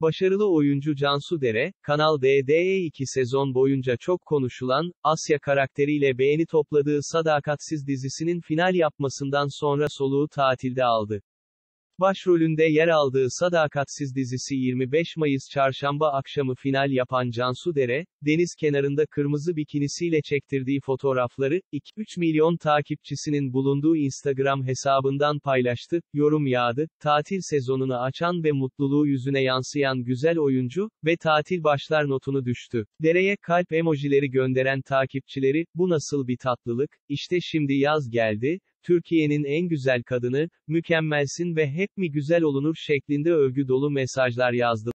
Başarılı oyuncu Cansu Dere, Kanal D'de 2 sezon boyunca çok konuşulan, Asya karakteriyle beğeni topladığı Sadakatsiz dizisinin final yapmasından sonra soluğu tatilde aldı. Başrolünde yer aldığı Sadakatsiz dizisi 25 Mayıs çarşamba akşamı final yapan Cansu Dere, deniz kenarında kırmızı bikinisiyle çektirdiği fotoğrafları, 2-3 milyon takipçisinin bulunduğu Instagram hesabından paylaştı, yorum yağdı, tatil sezonunu açan ve mutluluğu yüzüne yansıyan güzel oyuncu, ve tatil başlar notunu düştü. Dere'ye kalp emojileri gönderen takipçileri, bu nasıl bir tatlılık, işte şimdi yaz geldi, Türkiye'nin en güzel kadını, mükemmelsin ve hep mi güzel olunur şeklinde övgü dolu mesajlar yazdı.